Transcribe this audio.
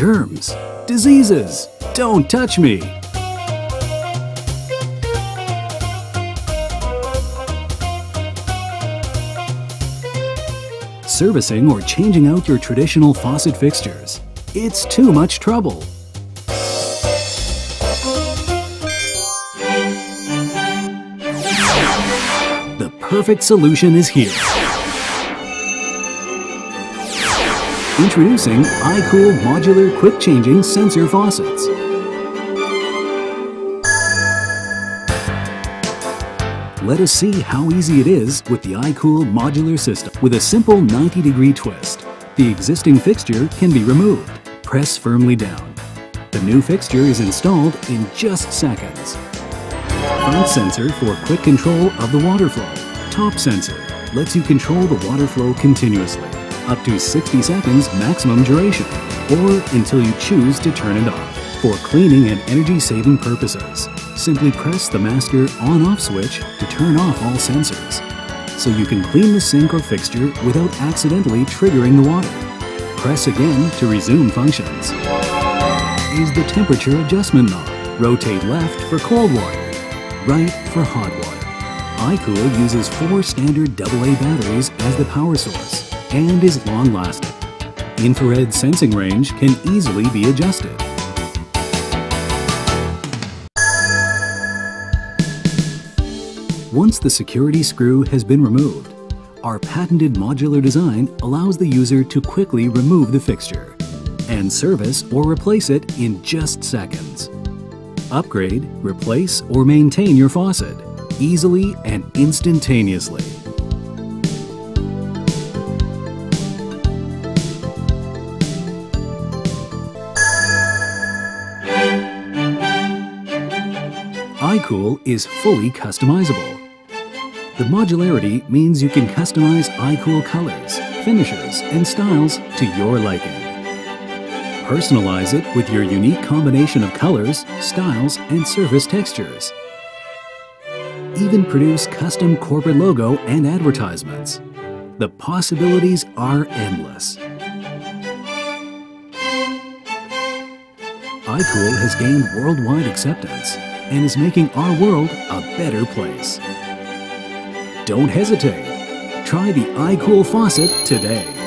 Germs, diseases, don't touch me. Servicing or changing out your traditional faucet fixtures. It's too much trouble. The perfect solution is here. Introducing iKool Modular Quick Changing Sensor Faucets. Let us see how easy it is with the iKool modular system. With a simple 90 degree twist, the existing fixture can be removed. Press firmly down. The new fixture is installed in just seconds. Front sensor for quick control of the water flow. Top sensor lets you control the water flow continuously, up to 60 seconds maximum duration, or until you choose to turn it off. For cleaning and energy-saving purposes, simply press the master on-off switch to turn off all sensors, so you can clean the sink or fixture without accidentally triggering the water. Press again to resume functions. Is the temperature adjustment knob. Rotate left for cold water, right for hot water. iKool uses four standard AA batteries as the power source and is long-lasting. Infrared sensing range can easily be adjusted. Once the security screw has been removed, our patented modular design allows the user to quickly remove the fixture and service or replace it in just seconds. Upgrade, replace, or maintain your faucet easily and instantaneously. iKool is fully customizable. The modularity means you can customize iKool colors, finishes, and styles to your liking. Personalize it with your unique combination of colors, styles, and surface textures. Even produce custom corporate logo and advertisements. The possibilities are endless. iKool has gained worldwide acceptance and is making our world a better place. Don't hesitate. Try the iKool faucet today.